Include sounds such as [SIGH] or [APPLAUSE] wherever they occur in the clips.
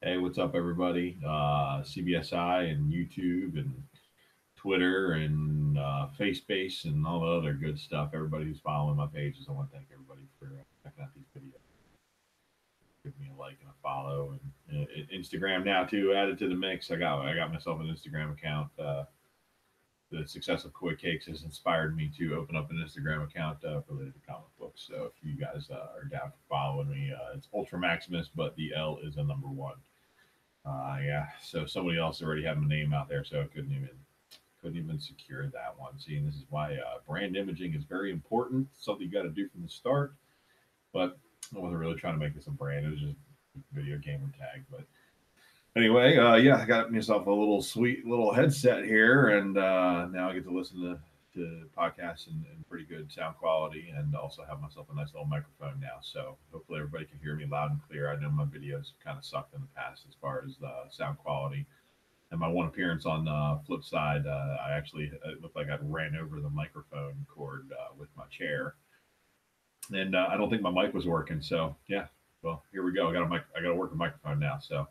Hey, what's up, everybody? Uh, CBSI and YouTube and Twitter and uh, and all the other good stuff. Everybody who's following my pages, I want to thank everybody for checking out these videos. Give me a like and a follow, and Instagram now too. Added to the mix. I got I got myself an Instagram account. Uh, the success of Koi Cakes has inspired me to open up an Instagram account uh, related to comic books. So if you guys uh, are down for following me, uh, it's Ultra Maximus, but the L is a number one. Uh, yeah, so somebody else already had my name out there, so I couldn't even couldn't even secure that one. See, this is why uh, brand imaging is very important. Something you got to do from the start. But I wasn't really trying to make this a brand. It was just video gamer tag, but anyway, uh, yeah, I got myself a little sweet little headset here, and uh, now I get to listen to, to podcasts in, pretty good sound quality, and also have myself a nice little microphone now. So hopefully everybody can hear me loud and clear. I know my videos kind of sucked in the past as far as the sound quality. And my one appearance on the flip side, uh, I actually it looked like I ran over the microphone cord uh, with my chair, and uh, I don't think my mic was working. So yeah, well here we go. I got a mic. I got to work a microphone now. So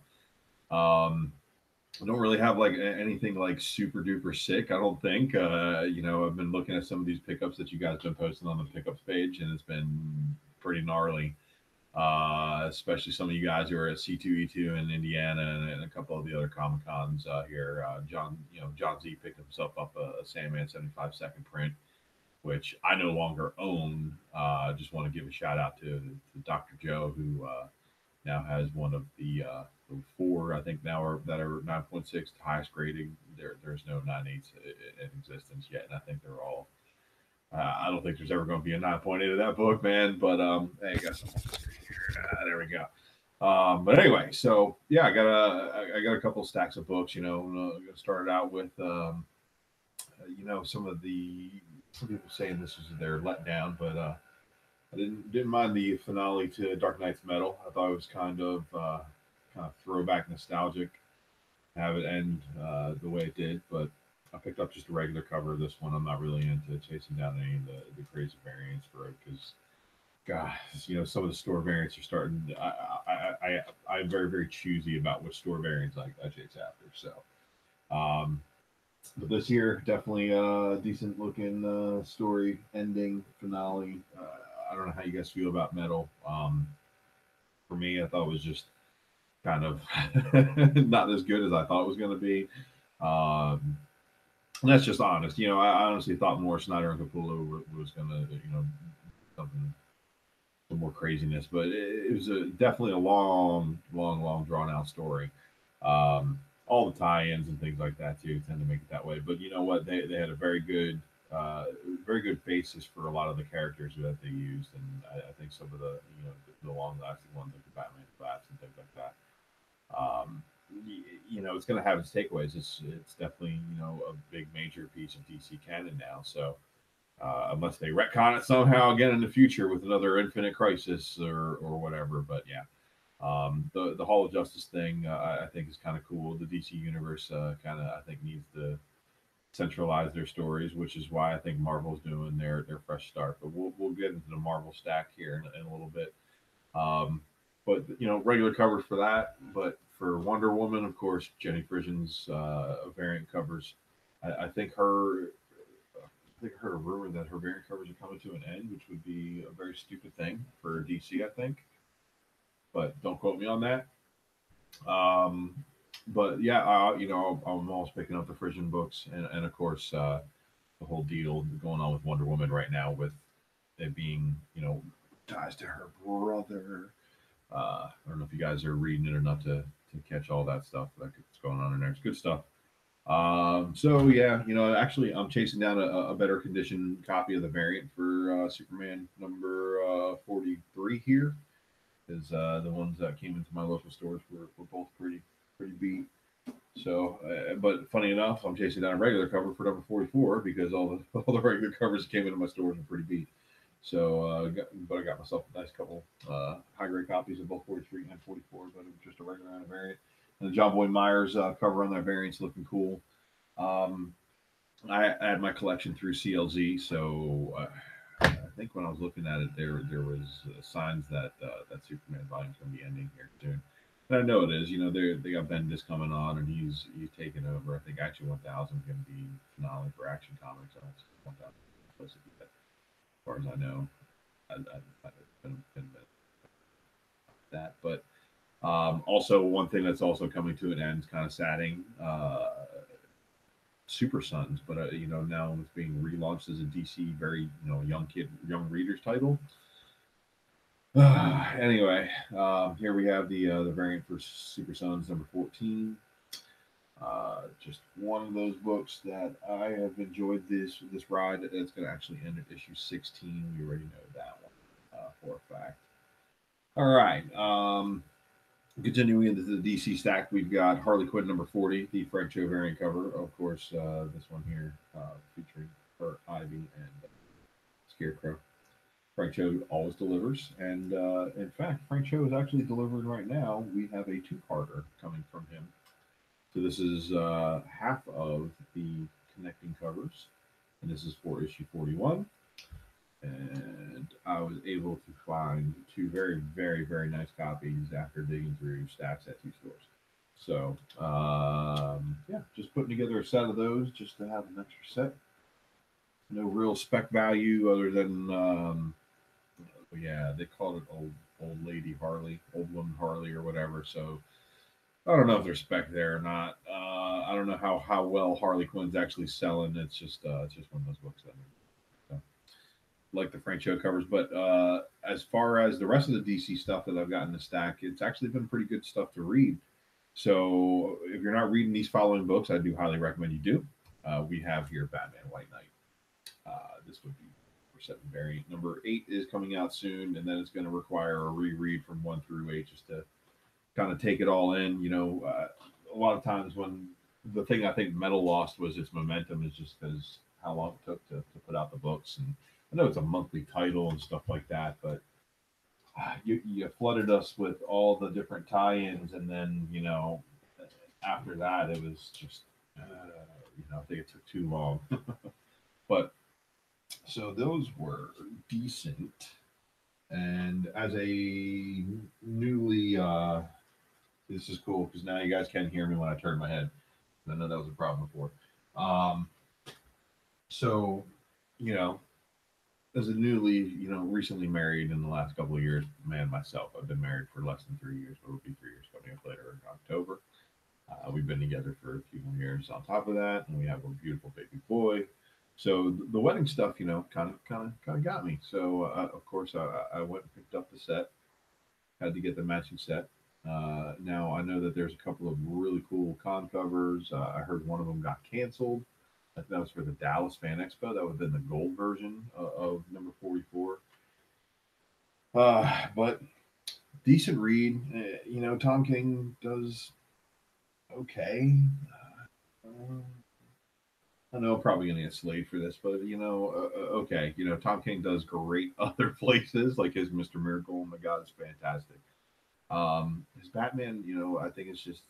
um, I don't really have like anything like super duper sick. I don't think. Uh, you know, I've been looking at some of these pickups that you guys have been posting on the pickups page, and it's been pretty gnarly. Uh, especially some of you guys who are at C2E2 in Indiana and, and a couple of the other Comic Cons uh, here. Uh, John, you know, John Z picked himself up a, a Sandman 75 second print, which I no longer own. Uh, I just want to give a shout out to, to Dr. Joe, who uh, now has one of the uh, four, I think now are that are 9.6 highest grading. There, there's no 9.8s in existence yet, and I think they're all. Uh, I don't think there's ever going to be a 9.8 of that book, man. But um, hey, I got some. Ah, there we go. Um, but anyway, so yeah, I got a I got a couple stacks of books. You know, uh, started out with um, you know some of the some people saying this is their letdown, but uh, I didn't didn't mind the finale to Dark Nights Metal. I thought it was kind of uh, kind of throwback nostalgic, have it end uh, the way it did. But I picked up just a regular cover of this one. I'm not really into chasing down any of the, the crazy variants for it because, God, you know, some of the store variants are starting. I, I, I, I, am very, very choosy about which store variants I, I chase after. So, um, but this year, definitely a decent looking uh, story ending finale. Uh, I don't know how you guys feel about metal. Um, for me, I thought it was just kind of [LAUGHS] not as good as I thought it was going to be. Um, that's just honest. You know, I, I honestly thought more Snyder and Capullo was, going to, you know, something some more craziness, but it, it was a, definitely a long, long, long drawn out story. Um, all the tie-ins and things like that too tend to make it that way. But you know what? They, they had a very good, uh, very good basis for a lot of the characters that they used, and I, I think some of the you know the, the long-lasting ones like the Batman flats and things like that um, you, you know, it's going to have its takeaways. It's it's definitely you know a big major piece of DC canon now. So uh, unless they retcon it somehow again in the future with another Infinite Crisis or or whatever, but yeah. Um, the the Hall of Justice thing uh, I think is kind of cool. The DC universe uh, kind of I think needs to centralize their stories, which is why I think Marvel's doing their their fresh start. But we'll we'll get into the Marvel stack here in, in a little bit. Um, but you know, regular covers for that. But for Wonder Woman, of course, Jenny Frison uh, variant covers. I, I, think her. I think I heard a rumor that her variant covers are coming to an end, which would be a very stupid thing for DC. I think, but don't quote me on that. Um, but yeah, uh, you know, I'm always picking up the Frison books, and, and of course, uh, the whole deal going on with Wonder Woman right now, with it being, you know, ties to her brother uh, I don't know if you guys are reading it enough to to catch all that stuff that's going on in there. It's good stuff. Um, so yeah, you know, actually, I'm chasing down a, a better condition copy of the variant for uh, Superman number uh, 43 here. Is uh, the ones that came into my local stores were, were both pretty pretty beat. So, uh, but funny enough, I'm chasing down a regular cover for number 44 because all the [LAUGHS] all the regular covers that came into my stores were pretty beat. So, uh, got, but I got myself a nice couple uh, high grade copies of both 43 and 44, but it was just a regular and a variant. And the Jonboy Meyers uh, cover on that variant's looking cool. Um, I add my collection through CLZ, so uh, I think when I was looking at it, there there was uh, signs that uh, that Superman volume is going to be ending here soon. And I know it is. You know, they they got Bendis coming on, and he's he's taking over. I think Action 1000 is going to be finale for Action Comics. I don't 1000 supposed to be that, as far as I know. I, I, been, been that, but um, also one thing that's also coming to an end, is kind of saddening. Uh, Super Sons, but uh, you know now it's being relaunched as a DC very you know young kid, young readers title. Uh, [SIGHS] anyway, um, here we have the uh, the variant for Super Sons number fourteen. Uh, just one of those books that I have enjoyed this this ride. It's going to actually end at issue sixteen. We already know that one uh, for a fact. All right. Um, continuing into the DC stack, we've got Harley Quinn number forty, the Frank Cho variant cover. Of course, uh, this one here uh, featuring her Ivy and Scarecrow. Frank Cho always delivers, and uh, in fact, Frank Cho is actually delivering right now. We have a two-parter coming from him. So this is uh, half of the connecting covers, and this is for issue 41. And I was able to find two very, very, very nice copies after digging through stacks at two stores. So um, yeah, just putting together a set of those just to have an extra set. No real spec value other than um, yeah, they called it old old lady Harley, old woman Harley or whatever. So I don't know if there's spec there or not. Uh, I don't know how how well Harley Quinn's actually selling. It's just uh, it's just one of those books that so, like the Frank Cho covers. But uh, as far as the rest of the DC stuff that I've got in the stack, it's actually been pretty good stuff to read. So if you're not reading these following books, I do highly recommend you do. Uh, we have here Batman White Knight. Uh, this would be seven variant. Number eight is coming out soon, and then it's going to require a reread from one through eight just to kind of take it all in. You know, uh, a lot of times when the thing I think Metal lost was its momentum, is just because how long it took to, to put out the books. And I know it's a monthly title and stuff like that, but uh, you, you flooded us with all the different tie-ins, and then you know, after that it was just uh, you know I think it took too long. [LAUGHS] but so those were decent. And as a newly, uh, this is cool because now you guys can hear me when I turn my head. I know that was a problem before. Um, so, you know, as a newly, you know, recently married in the last couple of years, man, myself, I've been married for less than three years, but it'll be three years coming up later in October. Uh, we've been together for a few more years on top of that, and we have a beautiful baby boy so the wedding stuff, you know, kind of, kind of, kind of got me. So uh, of course, I, I went and picked up the set. Had to get the matching set. Uh, now I know that there's a couple of really cool con covers. Uh, I heard one of them got canceled. That was for the Dallas Fan Expo. That would have been the gold version of, of number 44. Uh, but decent read. Uh, you know, Tom King does okay. Uh, I know I'm probably going to get slayed for this, but you know, uh, uh, okay, you know, Tom King does great [LAUGHS] other places, like his Mister Miracle. Oh my God, it's fantastic. Um, his Batman, you know, I think it's just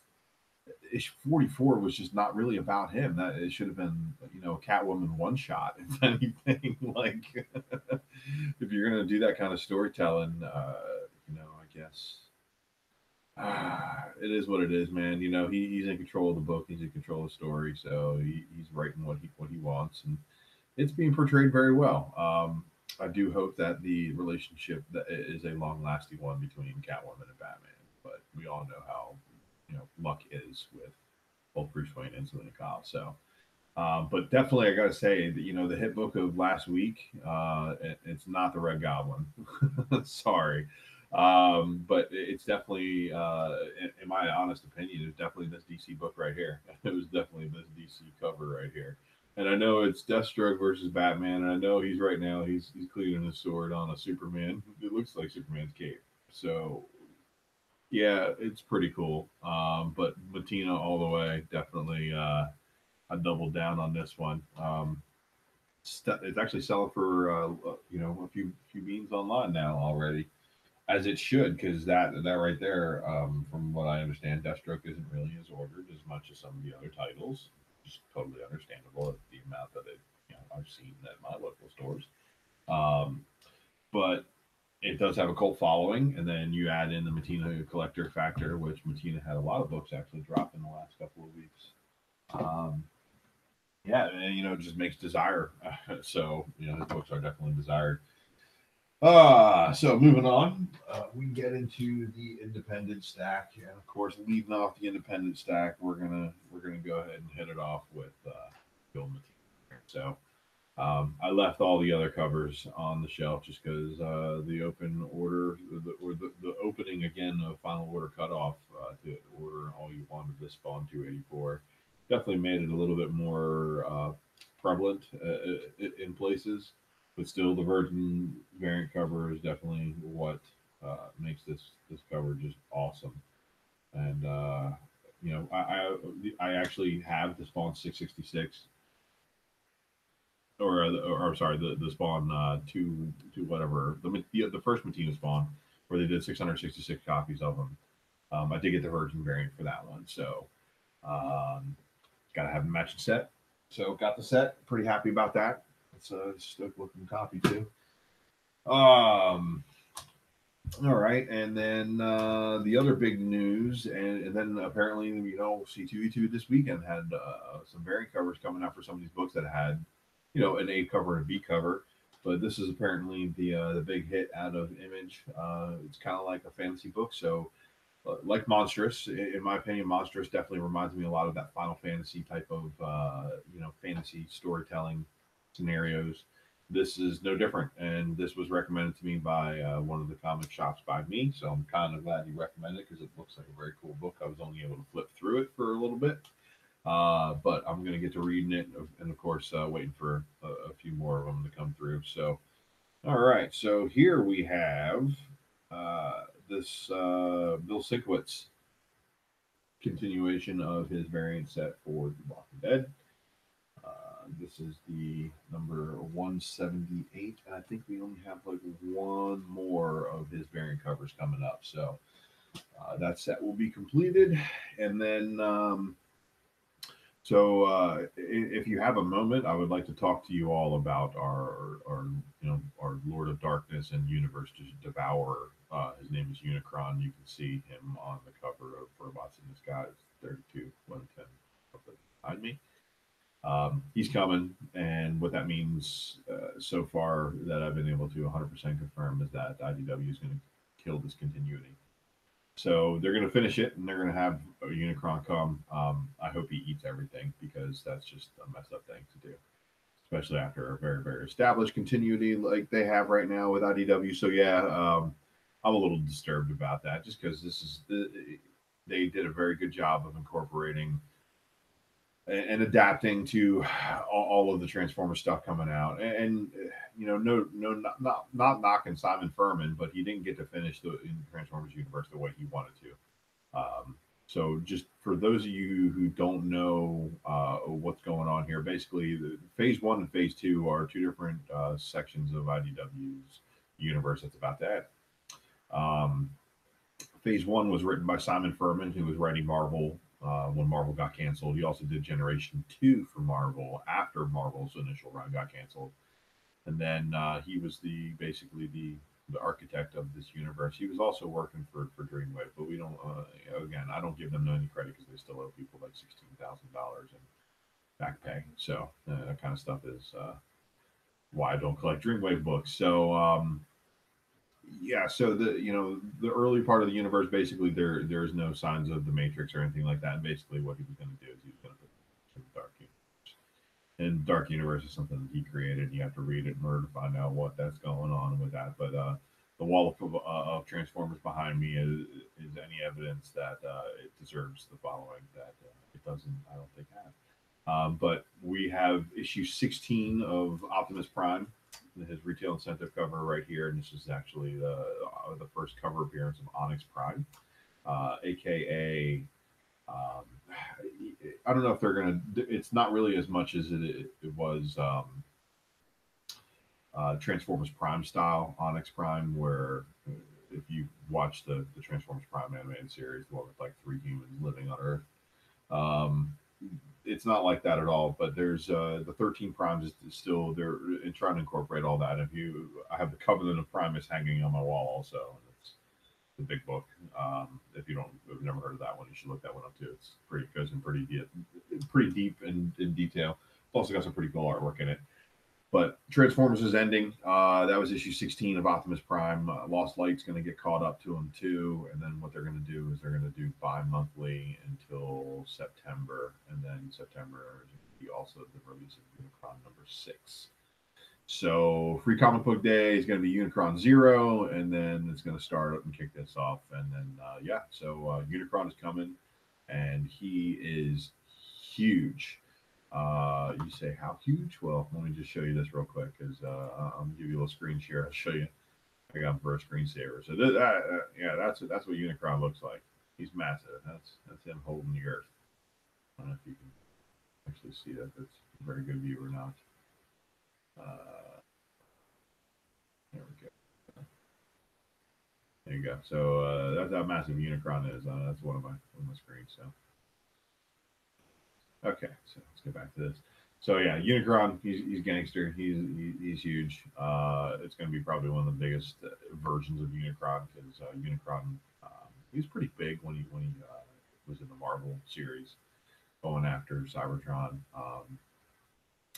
issue 44 was just not really about him. That it should have been, you know, Catwoman one shot, [LAUGHS] if anything. [LAUGHS] like, [LAUGHS] if you're to do that kind of storytelling, uh, you know, I guess ah, [SIGHS] it is what it is, man. You know, he, he's in control of the book. He's in control of the story, so he, he's writing what he what he wants, and it's being portrayed very well. Um, I do hope that the relationship that is a long lasting one between Catwoman and Batman. But we all know how you know luck is with both Bruce Wayne and Selina Kyle. So, um, but definitely, I got to say that you know the hit book of last week. Uh, it, it's not the Red Goblin. [LAUGHS] Sorry. Um, but it's definitely, uh, in, in, my honest opinion, it's definitely this DC book right here. [LAUGHS] It was definitely this DC cover right here. And I know it's Deathstroke versus Batman, and I know he's right now he's he's cleaning his sword on a Superman. It looks like Superman's cape. So yeah, it's pretty cool. Um, but Mattina all the way, definitely. Uh, I doubled down on this one. Um, it's actually selling for uh, you know a few few beans online now already as it should, because that that right there, um, from what I understand, Deathstroke isn't really as ordered as much as some of the other titles. Just totally understandable at the amount that it, you know, I've seen at my local stores. Um, but it does have a cult following, and then you add in the Mattina collector factor, which Mattina had a lot of books actually drop in the last couple of weeks. Um, yeah, and you know, it just makes desire. [LAUGHS] so you know, his books are definitely desired. Uh, so moving on, uh, we get into the independent stack, and of course, leading off the independent stack, we're gonna we're gonna go ahead and hit it off with uh, Bill Mattina. So um, I left all the other covers on the shelf just because uh, the open order the, or the, the opening again of final order cutoff uh, to order all you wanted this spawn 284 definitely made it a little bit more uh, prevalent uh, in places but still the virgin variant cover is definitely what uh, makes this this cover just awesome and uh, you know I, I I actually have the spawn 666 or, uh, or, or sorry, the the spawn uh, two two whatever the the first Mattina spawn where they did 666 copies of them. Um, I did get the Virgin variant for that one, so um, got to have a matching set. So got the set. Pretty happy about that. It's a stoke looking copy too. Um. All right, and then uh, the other big news, and, and then apparently, you know, C2E2 this weekend had uh, some variant covers coming out for some of these books that had you know, an A cover and a B cover. But this is apparently the uh, the big hit out of Image. Uh, it's kind of like a fantasy book, so uh, like Monstress, in my opinion, Monstress definitely reminds me a lot of that Final Fantasy type of uh, you know fantasy storytelling scenarios. This is no different, and this was recommended to me by uh, one of the comic shops by me. So I'm kind of glad he recommended it because it looks like a very cool book. I was only able to flip through it for a little bit, uh, but I'm going to get to reading it, and of course, uh, waiting for a, a, few more of them to come through. So, all right. So here we have uh, this uh, Bill Sienkiewicz continuation of his variant set for The Walking Dead. Uh, this is the number 178, and I think we only have like one more of his variant covers coming up. So uh, that set will be completed, and then. Um, so, uh, if you have a moment, I would like to talk to you all about our, our you know, our Lord of Darkness and Universe Devourer. Uh, his name is Unicron. You can see him on the cover of Robots in Disguise 32, 110, behind me. Um, he's coming, and what that means uh, so far that I've been able to 100% confirm is that IDW is going to kill this continuity. So they're going to finish it, and they're going to have a Unicron come. Um, I hope he eats everything because that's just a messed up thing to do, especially after a very very established continuity like they have right now with IDW. So yeah, um, I'm a little disturbed about that, just because this is the, they did a very good job of incorporating and adapting to all of the Transformer stuff coming out. And, you know, no, no, not, not not knocking Simon Furman, but he didn't get to finish the Transformers universe the way he wanted to. Um, so, just for those of you who don't know uh, what's going on here, basically, the, Phase One and Phase Two are two different uh, sections of IDW's universe that's about that. Um, phase One was written by Simon Furman, who was writing Marvel uh, when Marvel got canceled. He also did Generation Two for Marvel after Marvel's initial run got canceled, and then uh, he was the basically the the architect of this universe. He was also working for for Dreamwave, but we don't. Uh, again, I don't give them any credit because they still owe people like sixteen thousand dollars in back pay. So uh, that kind of stuff is uh, why I don't collect Dreamwave books. So. Um, yeah so the you know the early part of the universe basically there there's no signs of the matrix or anything like that. And basically what he was going to do is he was going to put some dark universe and dark universe is something that he created. And you have to read it in order to find out what that's going on with that. But uh the wall of, uh, of transformers behind me is, is any evidence that uh, it deserves the following that uh, it doesn't i don't think have um, but we have issue 16 of optimus prime his retail incentive cover right here, and this is actually the uh, the first cover appearance of Onyx Prime, uh, aka. Um, I don't know if they're gonna. It's not really as much as it, it was um, uh, Transformers Prime style Onyx Prime, where if you watch the the Transformers Prime animated series, the one with like three humans living on Earth, um, it's not like that at all. But there's uh, the 13 primes is still they're trying to incorporate all that. If you, I have the Covenant of Primus hanging on my wall also. It's the big book. Um, if you don't, have never heard of that one, you should look that one up too. It's pretty goes in pretty deep, pretty deep in, in detail. Also got some pretty cool artwork in it. But Transformers is ending. Uh, that was issue 16 of Optimus Prime. Uh, Lost Light's going to get caught up to him too. And then what they're going to do is they're going to do bi monthly until September. And then September is be also the release of Unicron number six. So Free Comic Book Day is going to be Unicron Zero. And then it's going to start up and kick this off. And then, uh, yeah, so uh, Unicron is coming. And he is huge uh, you say how huge? Well, let me just show you this real quick because uh, I'm gonna give you a little screen share. I'll show you. I got for a screensaver. So uh, yeah, that's that's what Unicron looks like. He's massive. That's that's him holding the Earth. I don't know if you can actually see that. That's a very good view or not. Uh, there we go. There you go. So uh, that's how massive Unicron is. Uh, that's one of my one of my screens. So. Okay, so let's go back to this. So yeah, Unicron, he's, he's gangster. He's he, he's huge. Uh, it's going to be probably one of the biggest uh, versions of Unicron because uh, Unicron um, he was pretty big when he when he uh, was in the Marvel series, going after Cybertron. Um,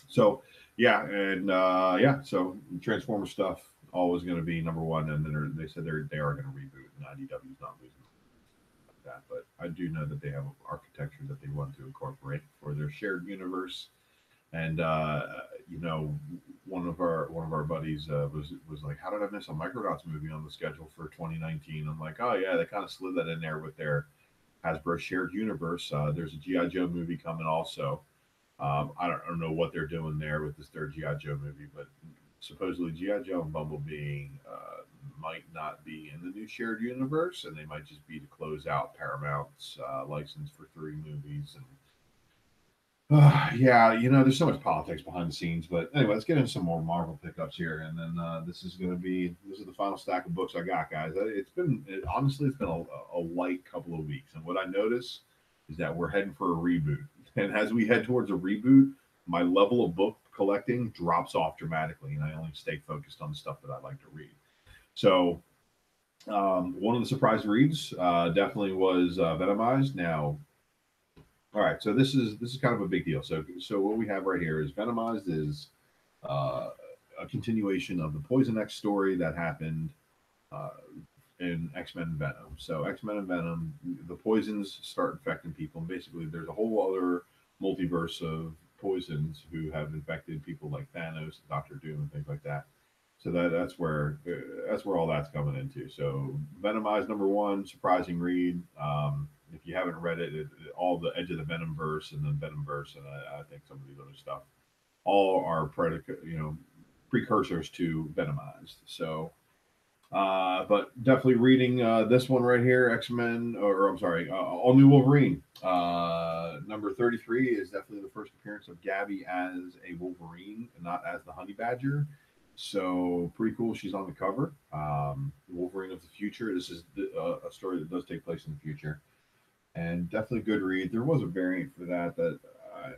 so yeah, and uh, yeah, so Transformer stuff always going to be number one, and then they said they're they are going to reboot, and IDW is not losing that, but I do know that they have architecture that they want to incorporate for their shared universe. And uh, you know, one of our one of our buddies uh, was was like, "How did I miss a Micronauts movie on the schedule for 2019?" I'm like, "Oh yeah, they kind of slid that in there with their Hasbro shared universe. Uh, there's a GI Joe movie coming also. Um, I, don't, I, don't, know what they're doing there with this third GI Joe movie, but supposedly GI Joe and Bumblebee uh, might not be in the new shared universe, and they might just be to close out Paramount's uh, license for three movies. And uh, [SIGHS] yeah, you know, there's so much politics behind the scenes. But anyway, let's get into some more Marvel pickups here, and then uh, this is going to be this is the final stack of books I got, guys. It's been it, honestly, it's been a, a light couple of weeks, and what I notice is that we're heading for a reboot, [LAUGHS] and as we head towards a reboot, my level of book collecting drops off dramatically, and I only stay focused on the stuff that I like to read. So um, one of the surprise reads uh, definitely was uh, Venomized. Now, all right, so this is this is kind of a big deal. So so what we have right here is Venomized is uh, a continuation of the Poison X story that happened uh, in X Men and Venom. So X Men and Venom, the poisons start infecting people. And basically, there's a whole other multiverse of poisons who have infected people like Thanos, Doctor Doom, and things like that. So that that's where uh, that's where all that's coming into. So Venomized number one, surprising read. Um, if you haven't read it, it, it, all the Edge of the Venomverse and then Venomverse, and I, I think some of these other stuff, all are predicate, you know, precursors to Venomized. So, uh, but definitely reading uh, this one right here, X Men, or, I'm sorry, uh, All New Wolverine. Uh, number 33 is definitely the first appearance of Gabby as a Wolverine, not as the Honey Badger. So pretty cool. She's on the cover. Um, Wolverine of the Future. This is the, uh, a story that does take place in the future, and definitely good read. There was a variant for that that, uh,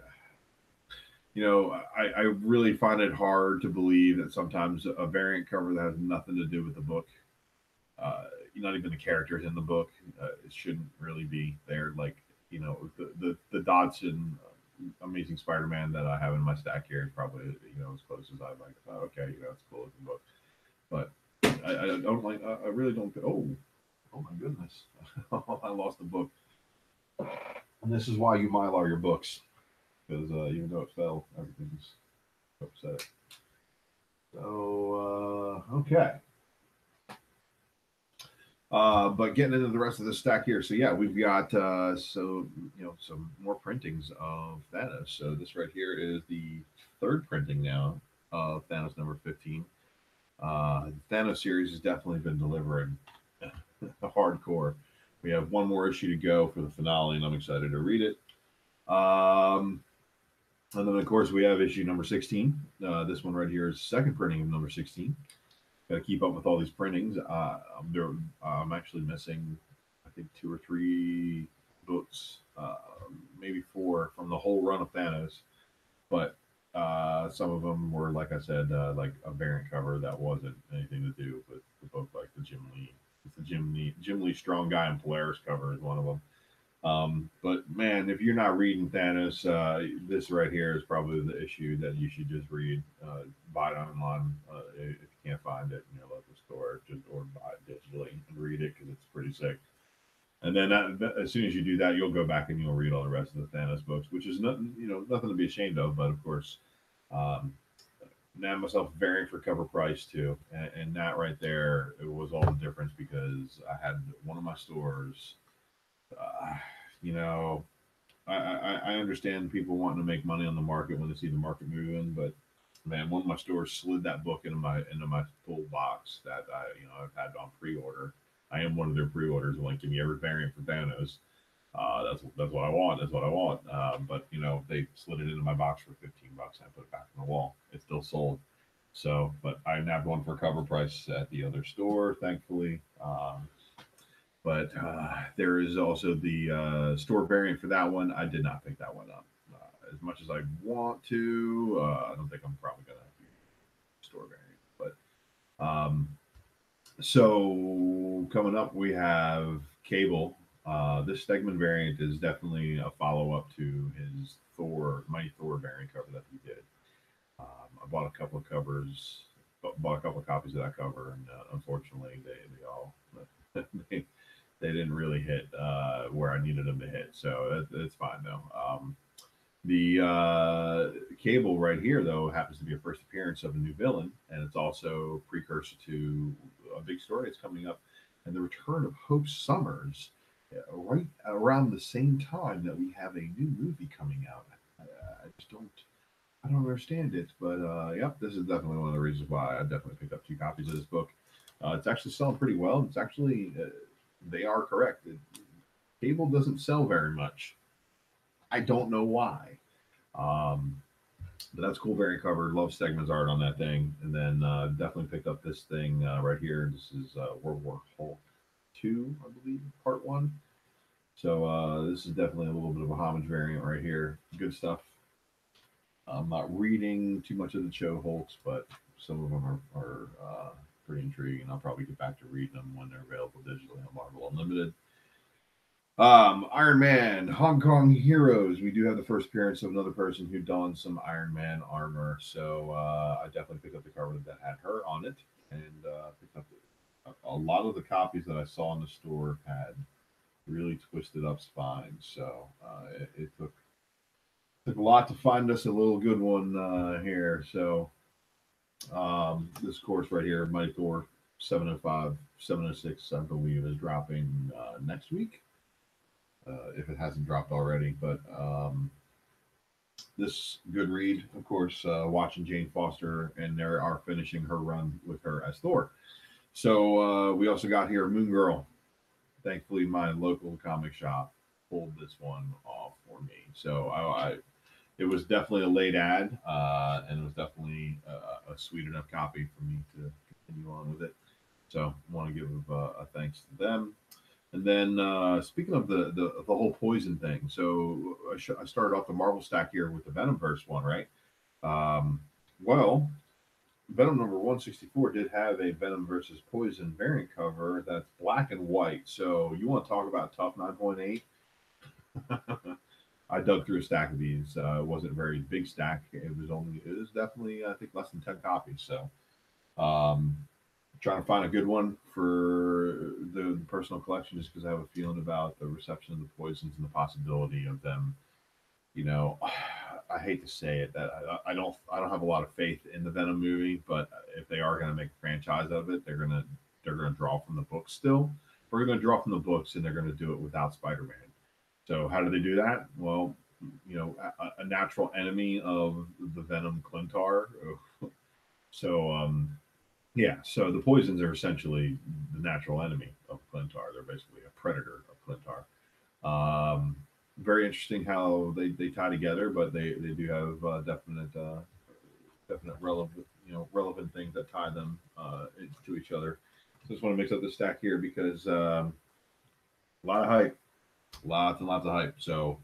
you know, I, I really find it hard to believe that sometimes a variant cover that has nothing to do with the book, uh, not even the characters in the book, uh, it shouldn't really be there. Like you know, the the, the Dodson Amazing Spider-Man that I have in my stack here is probably you know as close as I like. Oh, okay, you know it's cool looking book, but I, I don't like. I really don't. Oh, oh my goodness, [LAUGHS] I lost the book. And this is why you mylar your books, because uh, even though it fell, everything's upset. So uh, okay. Uh, but getting into the rest of the stack here, so yeah, we've got uh, so you know some more printings of Thanos. So this right here is the third printing now of Thanos number fifteen. Uh, Thanos series has definitely been delivering [LAUGHS] hardcore. We have one more issue to go for the finale, and I'm excited to read it. Um, and then, of course, we have issue number 16. Uh, this one right here is second printing of number 16 got to keep up with all these printings. Uh, I'm, actually missing, I think, two or three books uh, maybe four from the whole run of Thanos, but uh, some of them were, like I said, uh, like a variant cover that wasn't anything to do with the book, like the Jim Lee. It's the Jim Lee, Jim Lee Strong Guy and Polaris cover is one of them. Um, but man, if you're not reading Thanos, uh, this right here is probably the issue that you should just read. Uh, buy it online uh, if can't find it in your local store, just or buy it digitally and read it because it's pretty sick. And then that, as soon as you do that, you'll go back and you'll read all the rest of the Thanos books, which is nothing, you know, nothing to be ashamed of. But of course, um, now myself varying for cover price too, and, and that right there, it was all the difference because I had one of my stores uh, you know, I, I, I understand people wanting to make money on the market when they see the market moving, but man, one of my stores slid that book into my into my full box that I you know I've had on pre-order. I am one of their pre-orders. Like, give me every variant for Thanos. Uh, that's that's what I want. That's what I want. Uh, but you know, they slid it into my box for 15 bucks. And I put it back on the wall. It's still sold. So, but I nabbed one for cover price at the other store, thankfully. Um, but uh, there is also the uh, store variant for that one. I did not pick that one up. As much as I want to, uh, I don't think I'm probably to store variant. But um, so coming up, we have Cable. Uh, this Stegman variant is definitely a follow up to his Thor, Mighty Thor variant cover that he did. Um, I bought a couple of covers, bought a couple of copies of that cover, and uh, unfortunately, they, they all [LAUGHS] they, they didn't really hit uh, where I needed them to hit. So it, it's fine though. Um, the uh, cable right here, though, happens to be a first appearance of a new villain, and it's also precursor to a big story that's coming up, and the return of Hope Summers, uh, right around the same time that we have a new movie coming out. I, I just don't, I don't understand it, but uh, yep, this is definitely one of the reasons why I definitely picked up two copies of this book. Uh, it's actually selling pretty well. It's actually uh, they are correct. It, cable doesn't sell very much. I don't know why. Um, but that's cool variant cover. Love Stegman's art on that thing. And then uh, definitely picked up this thing uh, right here. This is uh, World War Hulk 2, I believe, part one. So uh, this is definitely a little bit of a homage variant right here. Good stuff. I'm not reading too much of the Cho Hulks, but some of them are, are uh, pretty intriguing. I'll probably get back to reading them when they're available digitally on Marvel Unlimited. Um, Iron Man, Hong Kong Heroes. We do have the first appearance of another person who donned some Iron Man armor. So uh, I definitely picked up the cover that had her on it, and uh, picked up a, lot of the copies that I saw in the store had really twisted up spines. So uh, it, it, took took a lot to find us a little good one uh, here. So um, this course right here, Mighty Thor 705, 706, I believe, is dropping uh, next week. Uh, if it hasn't dropped already, but um, this good read, of course, uh, watching Jane Foster, and they are finishing her run with her as Thor. So uh, we also got here Moon Girl. Thankfully, my local comic shop pulled this one off for me. So I, I it was definitely a late ad, uh, and it was definitely a, a, sweet enough copy for me to continue on with it. So I want to give uh, a thanks to them. And then uh, speaking of the, the the whole poison thing, so I, sh- I started off the Marvel stack here with the Venomverse one, right? Um, well, Venom number 164 did have a Venom versus Poison variant cover that's black and white. So you want to talk about tough 9.8? [LAUGHS] I dug through a stack of these. Uh, it wasn't a very big stack. It was only, it was definitely, I think, less than 10 copies. So, um, trying to find a good one for the, personal collection just because I have a feeling about the reception of the poisons and the possibility of them. You know, [SIGHS] I hate to say it that I, I don't I don't have a lot of faith in the Venom movie, but if they are going to make a franchise out of it, they're gonna they're gonna draw from the books still. We're going to draw from the books, and they're going to do it without Spider-Man. So how do they do that? Well, you know, a, a natural enemy of the venom Klyntar. so um, yeah, so the poisons are essentially the natural enemy of Klyntar. They're basically a predator of Klyntar. Um, very interesting how they, they tie together, but they, they do have uh, definite uh, definite relevant you know relevant things that tie them uh, to each other. Just want to mix up the stack here because um, a lot of hype lots and lots of hype. So,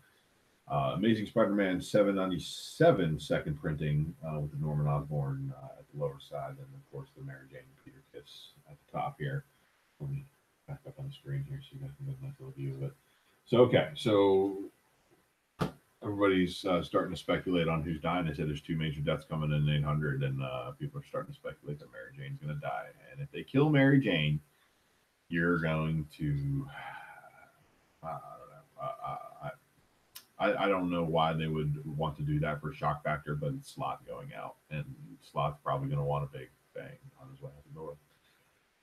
uh, Amazing Spider-Man 797 second printing uh, with the Norman Osborn uh, at the lower side, and of course the Mary Jane and Peter Kiss at the top here. Let me back up on the screen here so you guys can get a nice little view of it. So, okay, so everybody's uh, starting to speculate on who's dying. They said there's two major deaths coming in 800, and uh, people are starting to speculate that Mary Jane's going to die. And if they kill Mary Jane, you're going to. [SIGHS] I don't know. I, don't know why they would want to do that for shock factor, but it's Slott going out, and Slott's probably going to want a big bang on his way out the door.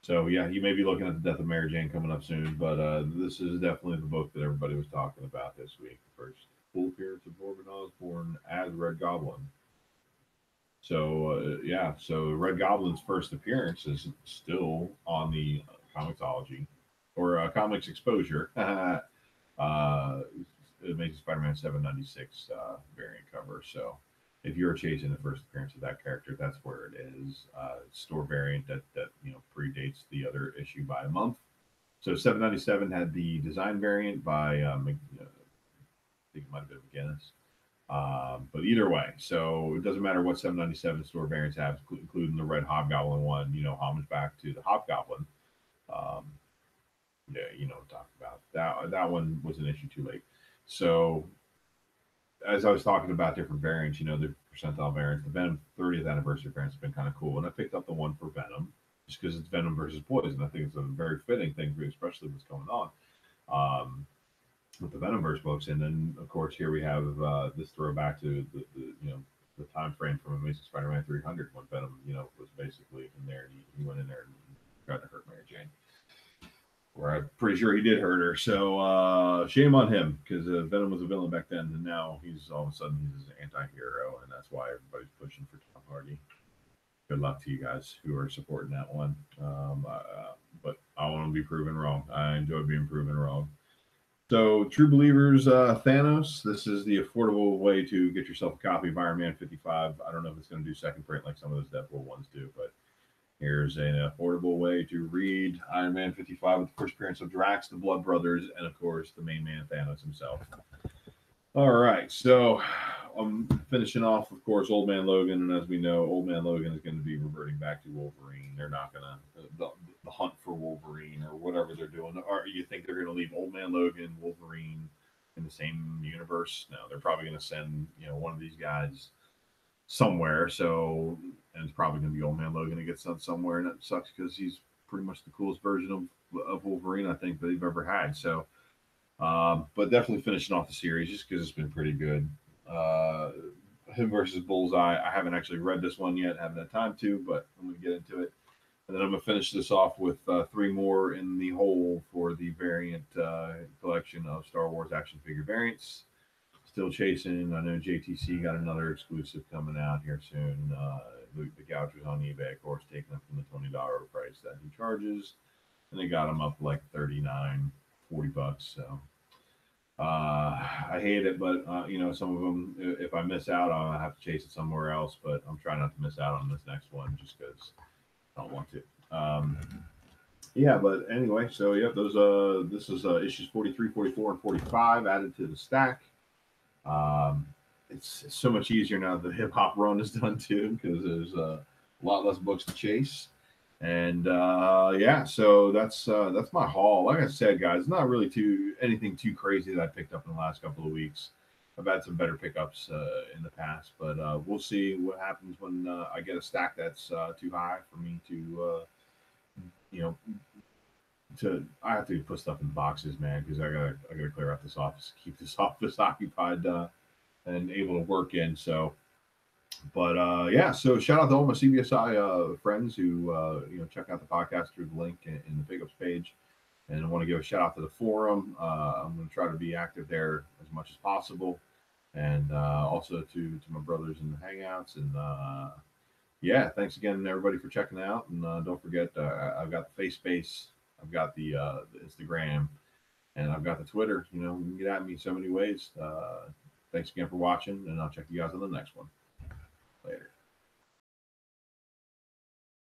So yeah, you may be looking at the death of Mary Jane coming up soon, but uh, this is definitely the book that everybody was talking about this week. First full appearance of Norman Osborn as Red Goblin. So uh, yeah, so Red Goblin's first appearance is still on the Comixology or uh, Comics Exposure. [LAUGHS] uh, Amazing Spider-Man 796 uh, variant cover. So if you're chasing the first appearance of that character, that's where it is. Uh, store variant that that you know predates the other issue by a month. So 797 had the design variant by um, uh, I think it might have been McGinnis. Um, but either way, so it doesn't matter what 797 store variants have, including the red Hobgoblin one. You know, homage back to the Hobgoblin. Um, yeah, you know, talk about that. That one was an issue too late. So, as I was talking about different variants, you know, the percentile variants, the Venom 30th anniversary variants have been kind of cool, and I picked up the one for Venom just because it's Venom versus Poison. I think it's a very fitting thing, especially what's going on. Um, with the Venomverse books, and then of course here we have uh, this throwback to the, the, you know the time frame from Amazing Spider-Man 300 when Venom you know was basically in there and he, he went in there and tried to hurt Mary Jane. Where I'm pretty sure he did hurt her, so uh, shame on him because uh, Venom was a villain back then, and now he's all of a sudden he's an anti-hero, and that's why everybody's pushing for Tom Hardy. Good luck to you guys who are supporting that one, um, uh, but I want to be proven wrong. I enjoy being proven wrong. So, True Believers uh, Thanos. This is the affordable way to get yourself a copy of Iron Man 55. I don't know if it's going to do second print like some of those Deadpool ones do, but here's an affordable way to read Iron Man 55 with the first appearance of Drax, the Blood Brothers, and of course the main man Thanos himself. All right, so I'm finishing off, of course, Old Man Logan, and as we know, Old Man Logan is going to be reverting back to Wolverine. They're not going to the, the, hunt for Wolverine or whatever they're doing. Or you think they're going to leave Old Man Logan, Wolverine in the same universe? No, they're probably going to send you know one of these guys somewhere. So, and it's probably going to be Old Man Logan that gets sent somewhere, and that sucks because he's pretty much the coolest version of of Wolverine I think they've ever had. So. Um, but definitely finishing off the series just because it's been pretty good. Uh, him versus Bullseye. I haven't actually read this one yet, haven't had time to, but I'm going to get into it. And then I'm going to finish this off with uh, three more in the hole for the variant uh, collection of Star Wars action figure variants. Still chasing. I know JTC got another exclusive coming out here soon. Uh, the, the gouge was on eBay, of course, taking them from the $20 price that he charges. And they got them up like 39 40 bucks. So uh, I hate it, but uh, you know, some of them, if I miss out on, I have to chase it somewhere else. But I'm trying not to miss out on this next one just because I don't want to. Um, yeah, but anyway, so yeah, those uh, this is uh, issues 43, 44, and 45 added to the stack. Um, it's, it's so much easier now that the hip hop run is done too because there's uh, a lot less books to chase. And uh, yeah, so that's uh, that's my haul. Like I said, guys, not really too anything too crazy that I picked up in the last couple of weeks. I've had some better pickups uh, in the past, but uh, we'll see what happens when I get a stack that's too high for me to, you know, to I have to put stuff in boxes, man, because I gotta I gotta clear out this office, [LAUGHS] keep this [LAUGHS] office occupied uh, and able to work in. So but uh, yeah, so shout out to all my CBSI uh, friends who uh, you know check out the podcast through the link in, in the pickups page, and I want to give a shout out to the forum. Uh, I'm going to try to be active there as much as possible, and uh, also to to my brothers in the Hangouts. And uh, yeah, thanks again everybody for checking out. And don't forget, I've got the face space, I've got the, uh, the, Instagram, and I've got the Twitter. You know, you can get at me so many ways. Uh, thanks again for watching, and I'll check you guys on the next one. Later.